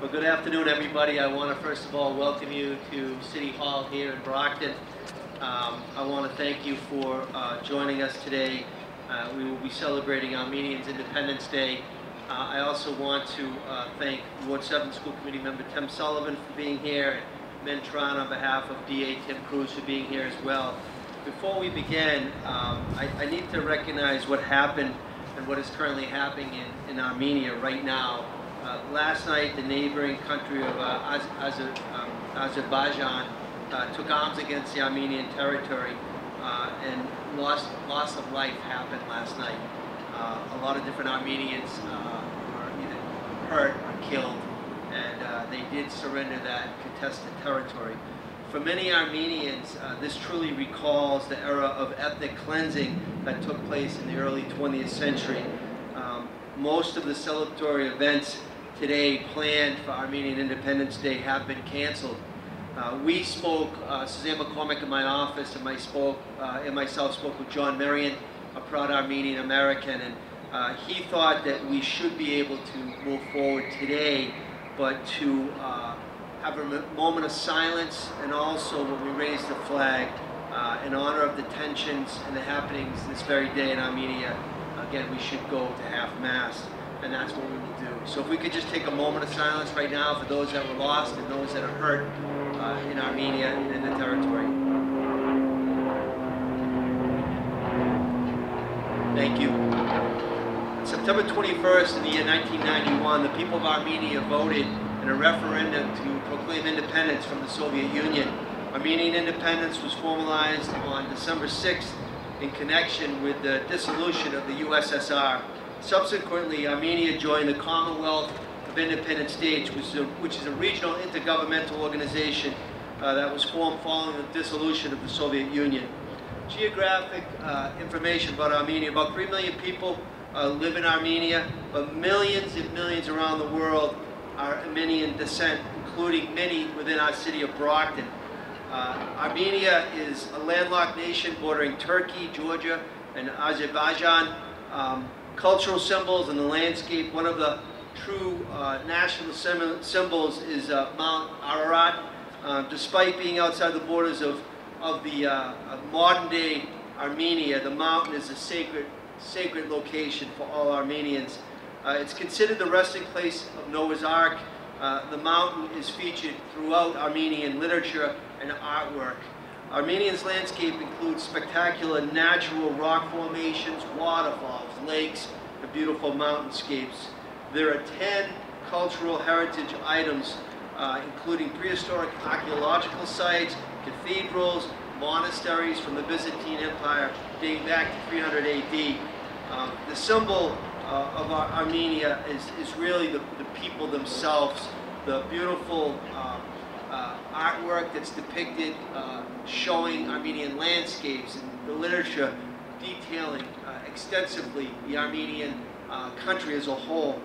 Well, good afternoon, everybody. I want to first of all welcome you to City Hall here in Brockton. Um, I want to thank you for uh, joining us today. Uh, we will be celebrating Armenians Independence Day. Uh, I also want to uh, thank Ward 7 School Committee member Tim Sullivan for being here, and Men Tran on behalf of DA Tim Cruz for being here as well. Before we begin, um, I, I need to recognize what happened and what is currently happening in, in Armenia right now. Uh, last night, the neighboring country of uh, um, Azerbaijan uh, took arms against the Armenian territory, uh, and loss, loss of life happened last night. Uh, a lot of different Armenians were either hurt or killed, and they did surrender that contested territory. For many Armenians, this truly recalls the era of ethnic cleansing that took place in the early 20th century. Um, most of the celebratory events today planned for Armenian Independence Day have been canceled. Uh, we spoke, uh, Suzanne McCormick in my office and, my spoke, uh, and myself spoke with John Marion, a proud Armenian American, and uh, he thought that we should be able to move forward today, but to uh, have a moment of silence and also when we raise the flag uh, in honor of the tensions and the happenings this very day in Armenia, again, we should go to half-mast and that's what we will do. So if we could just take a moment of silence right now for those that were lost and those that are hurt uh, in Armenia and in the territory. Thank you. September 21st in the year 1991, the people of Armenia voted in a referendum to proclaim independence from the Soviet Union. Armenian independence was formalized on December 6th in connection with the dissolution of the USSR. Subsequently, Armenia joined the Commonwealth of Independent States, which is a, which is a regional intergovernmental organization uh, that was formed following the dissolution of the Soviet Union. Geographic uh, information about Armenia, about 3 million people uh, live in Armenia, but millions and millions around the world are Armenian descent, including many within our city of Brockton. Uh, Armenia is a landlocked nation bordering Turkey, Georgia, and Azerbaijan. Um, cultural symbols in the landscape. One of the true uh, national symbols is uh, Mount Ararat. Uh, despite being outside the borders of, of the uh, modern day Armenia, the mountain is a sacred, sacred location for all Armenians. Uh, it's considered the resting place of Noah's Ark. Uh, the mountain is featured throughout Armenian literature and artwork. Armenia's landscape includes spectacular natural rock formations, waterfalls, lakes, and beautiful mountainscapes. There are 10 cultural heritage items, uh, including prehistoric archaeological sites, cathedrals, monasteries from the Byzantine Empire dating back to 300 AD. Um, the symbol uh, of Armenia is, is really the, the people themselves, the beautiful uh, uh, artwork that's depicted uh, showing Armenian landscapes and the literature detailing uh, extensively the Armenian uh, country as a whole.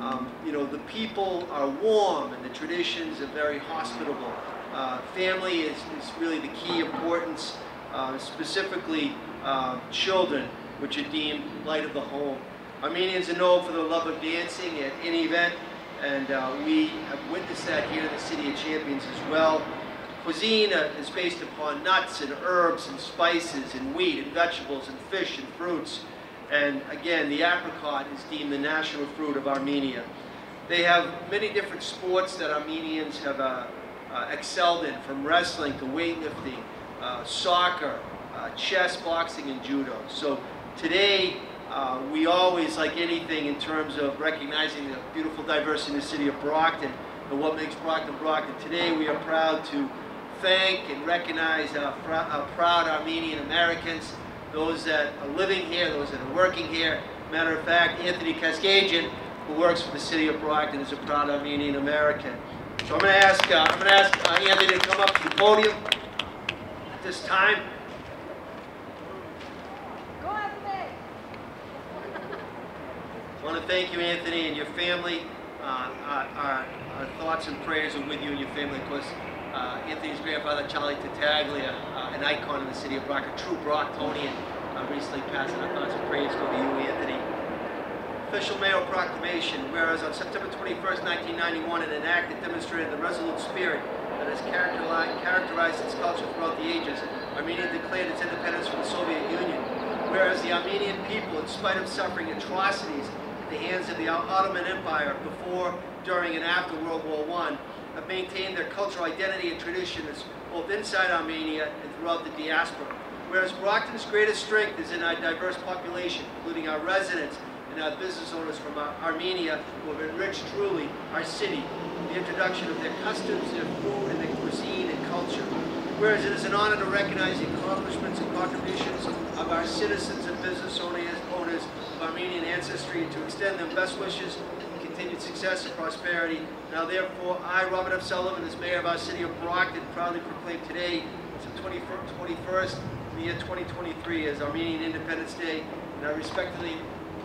Um, you know, the people are warm and the traditions are very hospitable. Uh, family is, is really the key importance, specifically children, which are deemed light of the home. Armenians are known for their love of dancing at any event, and uh, we have witnessed that here in the City of Champions as well. Cuisine uh, is based upon nuts and herbs and spices and wheat and vegetables and fish and fruits. And again, the apricot is deemed the national fruit of Armenia. They have many different sports that Armenians have uh, uh excelled in, from wrestling to weightlifting, uh, soccer, uh, chess, boxing, and judo. So today, uh, we always, like anything in terms of recognizing the beautiful diversity in the city of Brockton and what makes Brockton Brockton, today we are proud to thank and recognize our, our proud Armenian Americans, those that are living here, those that are working here. Matter of fact, Anthony Kaskajian, who works for the city of Brockton, is a proud Armenian American. So I'm going to ask, uh, I'm going to ask uh, Anthony to come up to the podium at this time. Want to thank you, Anthony, and your family. Uh, our, our, our, thoughts and prayers are with you and your family. Of course, uh, Anthony's grandfather, Charlie Tattaglia, uh, an icon in the city of Brock, a true Brocktonian, uh, recently passed, our thoughts and prayers go to you, Anthony. Official mayoral proclamation, whereas on September 21st, 1991, an act that demonstrated the resolute spirit that has characteri- characterized its culture throughout the ages, Armenia declared its independence from the Soviet Union. Whereas the Armenian people, in spite of suffering atrocities at the hands of the Ottoman Empire before, during, and after World War I, have maintained their cultural identity and traditions both inside Armenia and throughout the diaspora. Whereas Brockton's greatest strength is in our diverse population, including our residents and our business owners from Ar- Armenia who have enriched truly our city with the introduction of their customs, their food, and their cuisine and culture. Whereas it is an honor to recognize the accomplishments and contributions of our citizens and business owners, owners of Armenian ancestry and to extend them best wishes and continued success and prosperity. Now therefore, I, Robert F. Sullivan, as mayor of our city of Brockton, proudly proclaim today, the 21st, in the year 2023, as Armenian Independence Day, and I respectfully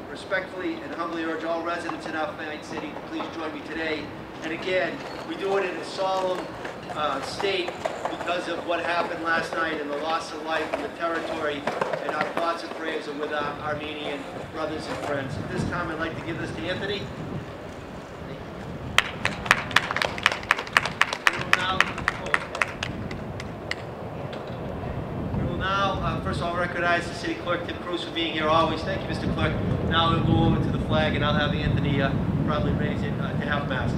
respectfully and humbly urge all residents in our fine city to please join me today. And again, we do it in a solemn uh, state because of what happened last night and the loss of life in the territory. And our thoughts and prayers are with our Armenian brothers and friends. At this time, I'd like to give this to Anthony. We will now, uh, first of all, recognize the city clerk, Tim Cruz, for being here always. Thank you, Mr. Clerk. Now we'll go over to the flag, and I'll have Anthony uh, probably raise it uh, to half mast.